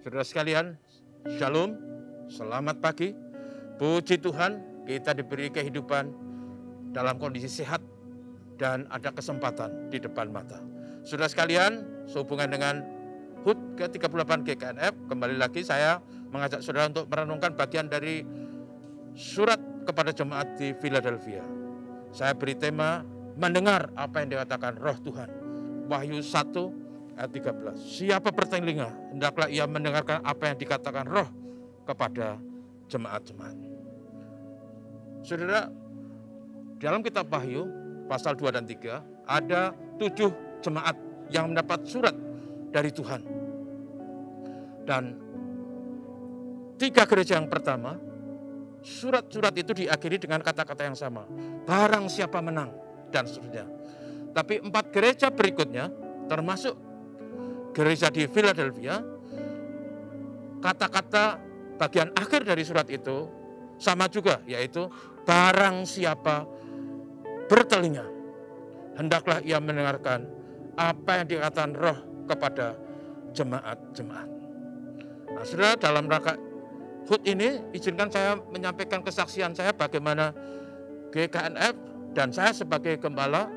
Saudara sekalian, Shalom, selamat pagi. Puji Tuhan, kita diberi kehidupan dalam kondisi sehat dan ada kesempatan di depan mata. Saudara sekalian, sehubungan dengan HUT ke-38 GKNF, kembali lagi saya mengajak saudara untuk merenungkan bagian dari surat kepada jemaat di Philadelphia. Saya beri tema mendengar apa yang dikatakan roh Tuhan. Wahyu 1 ayat 13. Siapa bertelinga, hendaklah ia mendengarkan apa yang dikatakan roh kepada jemaat-jemaat. Saudara, dalam kitab Wahyu pasal 2 dan 3 ada tujuh jemaat yang mendapat surat dari Tuhan. Dan tiga gereja yang pertama, surat-surat itu diakhiri dengan kata-kata yang sama. Barang siapa menang dan seterusnya. Tapi empat gereja berikutnya, termasuk gereja di Philadelphia, kata-kata bagian akhir dari surat itu sama juga, yaitu barang siapa bertelinga, hendaklah ia mendengarkan apa yang dikatakan roh kepada jemaat-jemaat. Nah, saudara dalam rangka HUT ini izinkan saya menyampaikan kesaksian saya bagaimana GKNF dan saya sebagai gembala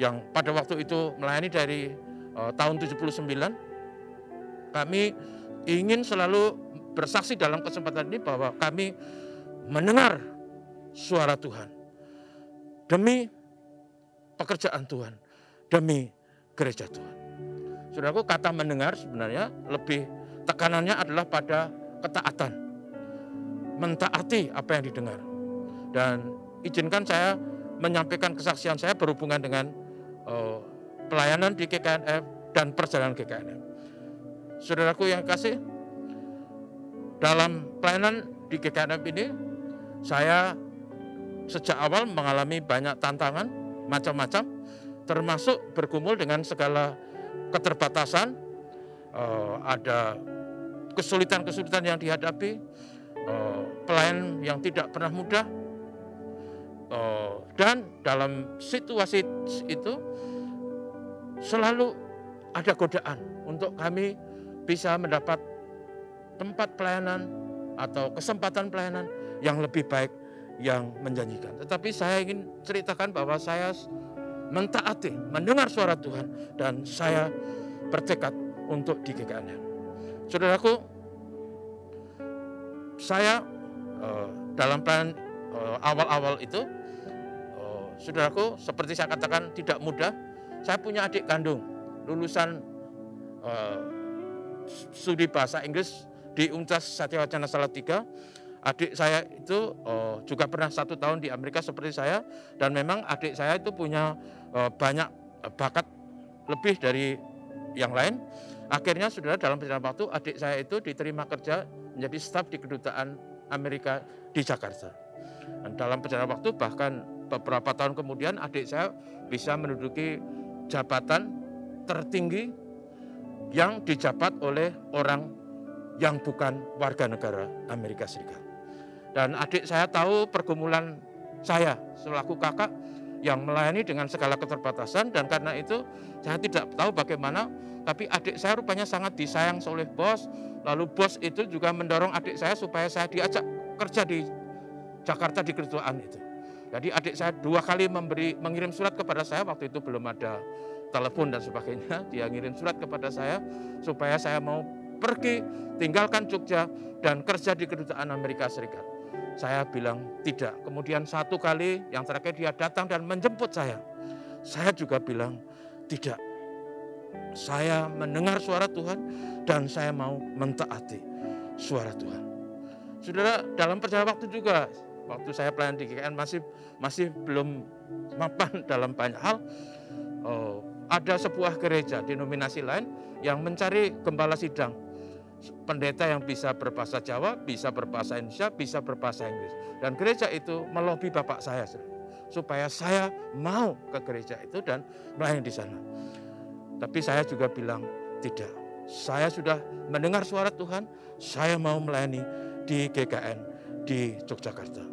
yang pada waktu itu melayani dari uh, tahun 79 kami ingin selalu bersaksi dalam kesempatan ini bahwa kami mendengar suara Tuhan demi pekerjaan Tuhan, demi gereja Tuhan. Saudaraku, kata mendengar sebenarnya lebih tekanannya adalah pada ketaatan. Mentaati apa yang didengar. Dan izinkan saya menyampaikan kesaksian saya berhubungan dengan uh, pelayanan di GKNF dan perjalanan GKNF. Saudaraku yang kasih, dalam pelayanan di GKNF ini, saya sejak awal mengalami banyak tantangan, macam-macam, termasuk bergumul dengan segala keterbatasan, uh, ada kesulitan-kesulitan yang dihadapi, uh, pelayan yang tidak pernah mudah, uh, dan dalam situasi itu selalu ada godaan untuk kami bisa mendapat tempat pelayanan atau kesempatan pelayanan yang lebih baik yang menjanjikan. Tetapi saya ingin ceritakan bahwa saya mentaati, mendengar suara Tuhan dan saya bertekad untuk di. Saudaraku, saya uh, dalam plan uh, awal-awal itu, uh, saudaraku, seperti saya katakan tidak mudah saya punya adik kandung lulusan uh, studi bahasa Inggris di Universitas Satya Wacana Salatiga. Adik saya itu uh, juga pernah satu tahun di Amerika seperti saya dan memang adik saya itu punya uh, banyak bakat lebih dari yang lain. Akhirnya saudara dalam perjalanan waktu adik saya itu diterima kerja menjadi staf di kedutaan Amerika di Jakarta. Dan dalam perjalanan waktu bahkan beberapa tahun kemudian adik saya bisa menduduki jabatan tertinggi yang dijabat oleh orang yang bukan warga negara Amerika Serikat. Dan adik saya tahu pergumulan saya selaku kakak yang melayani dengan segala keterbatasan dan karena itu saya tidak tahu bagaimana tapi adik saya rupanya sangat disayang oleh bos lalu bos itu juga mendorong adik saya supaya saya diajak kerja di Jakarta di kedutaan itu. Jadi adik saya dua kali memberi mengirim surat kepada saya waktu itu belum ada telepon dan sebagainya. Dia ngirim surat kepada saya supaya saya mau pergi tinggalkan Jogja dan kerja di kedutaan Amerika Serikat. Saya bilang tidak. Kemudian satu kali yang terakhir dia datang dan menjemput saya. Saya juga bilang tidak. Saya mendengar suara Tuhan dan saya mau mentaati suara Tuhan. Saudara, dalam perjalanan waktu juga waktu saya pelayan di GKN masih masih belum mapan dalam banyak hal. Oh, ada sebuah gereja denominasi lain yang mencari gembala sidang. Pendeta yang bisa berbahasa Jawa, bisa berbahasa Indonesia, bisa berbahasa Inggris. Dan gereja itu melobi bapak saya supaya saya mau ke gereja itu dan melayani di sana. Tapi saya juga bilang tidak. Saya sudah mendengar suara Tuhan, saya mau melayani di GKN di Yogyakarta.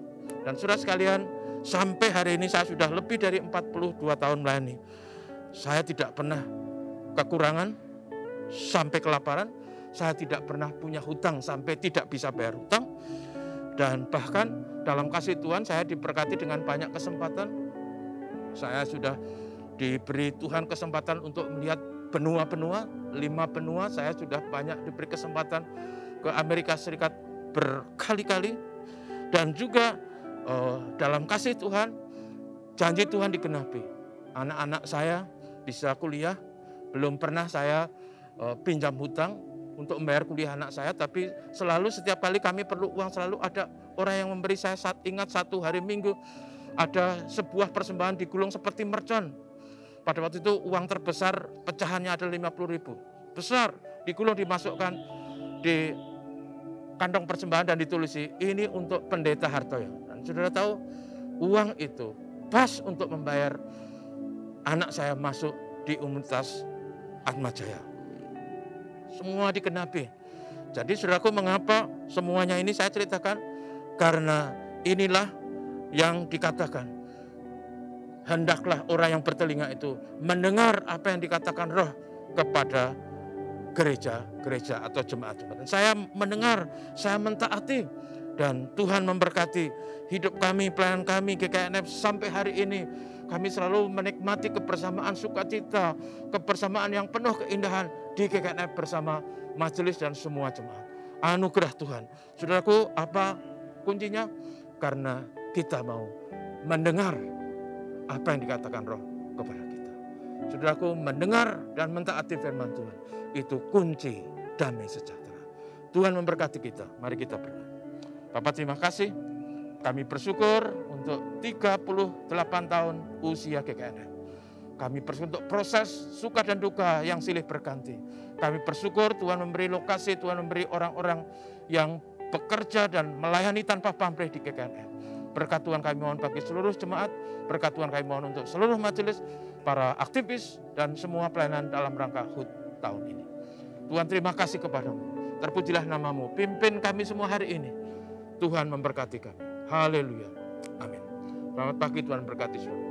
Dan sudah sekalian, sampai hari ini saya sudah lebih dari 42 tahun melayani. Saya tidak pernah kekurangan, sampai kelaparan, Saya tidak pernah punya hutang sampai tidak bisa bayar hutang. Dan bahkan dalam kasih Tuhan saya diberkati dengan banyak kesempatan. Saya sudah diberi Tuhan kesempatan untuk melihat benua-benua, lima benua. Saya sudah banyak diberi kesempatan ke Amerika Serikat berkali-kali. Dan juga uh, dalam kasih Tuhan, janji Tuhan digenapi. Anak-anak saya bisa kuliah, belum pernah saya uh, pinjam hutang untuk membayar kuliah anak saya, tapi selalu setiap kali kami perlu uang selalu ada orang yang memberi saya saat ingat satu hari minggu ada sebuah persembahan digulung seperti mercon. Pada waktu itu uang terbesar pecahannya ada 50 ribu. Besar, digulung dimasukkan di kantong persembahan dan ditulis ini untuk pendeta Hartoyo. Dan saudara tahu uang itu pas untuk membayar anak saya masuk di Universitas Atmajaya. Semua dikenapi. Jadi saudaraku mengapa semuanya ini saya ceritakan? Karena inilah yang dikatakan. Hendaklah orang yang bertelinga itu mendengar apa yang dikatakan roh kepada gereja-gereja atau jemaat-jemaat. Saya mendengar, saya mentaati dan Tuhan memberkati hidup kami, pelayanan kami GKNF sampai hari ini kami selalu menikmati kebersamaan sukacita, kebersamaan yang penuh keindahan di GKNF bersama majelis dan semua jemaat. Anugerah Tuhan. Saudaraku, apa kuncinya? Karena kita mau mendengar apa yang dikatakan roh kepada. Saudaraku, mendengar dan mentaati firman Tuhan. Itu kunci damai sejahtera. Tuhan memberkati kita. Mari kita berdoa. Bapak terima kasih kami bersyukur untuk 38 tahun usia GKN. Kami bersyukur untuk proses suka dan duka yang silih berganti. Kami bersyukur Tuhan memberi lokasi, Tuhan memberi orang-orang yang bekerja dan melayani tanpa pamrih di GKN. Berkat Tuhan kami mohon bagi seluruh jemaat, berkat Tuhan kami mohon untuk seluruh majelis, para aktivis, dan semua pelayanan dalam rangka HUT tahun ini. Tuhan terima kasih kepadamu. Terpujilah namamu, pimpin kami semua hari ini. Tuhan memberkati kami. Haleluya. Amin. Selamat pagi Tuhan berkati semua.